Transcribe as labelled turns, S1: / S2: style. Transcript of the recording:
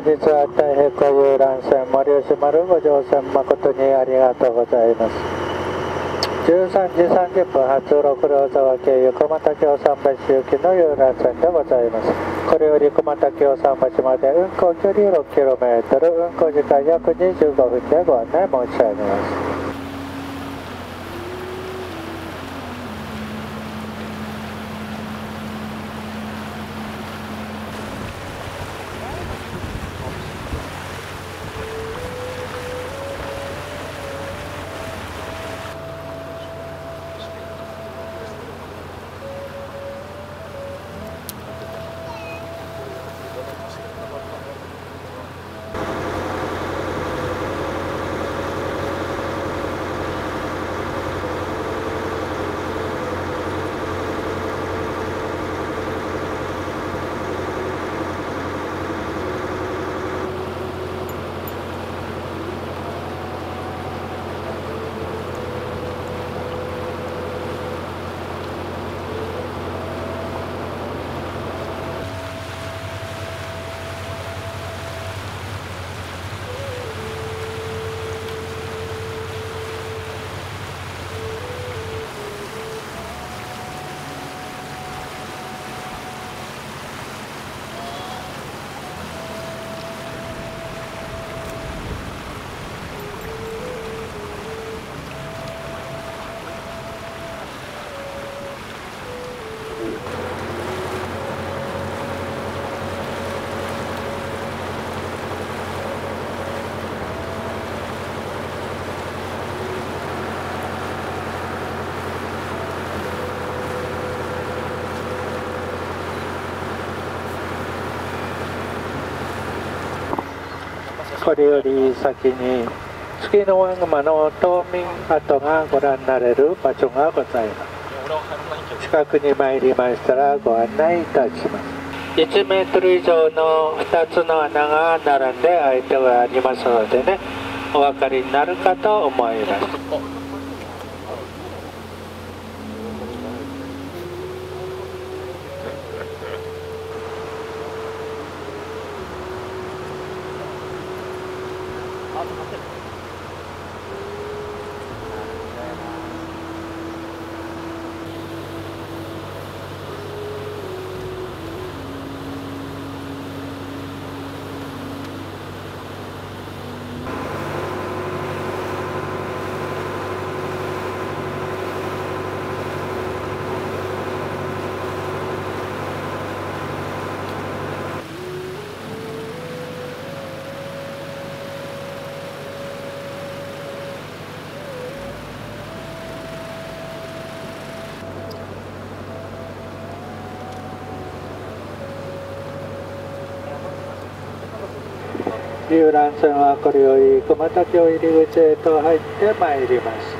S1: 本日は太平湖遊覧船森吉丸ご乗船誠にありがとうございます。13時30分発六両沢経由駒田京桟橋行きの遊覧船でございます。これより駒田京桟橋まで運行距離 6km 運行時間約25分でご案内申し上げます。これより先に月のワグマの冬眠跡がご覧になれる場所がございます。近くに参りましたらご案内いたします。1メートル以上の2つの穴が並んで開いてはありますのでねお分かりになるかと思います。I'll, 遊覧船はこれより駒田京入り口へと入ってまいりました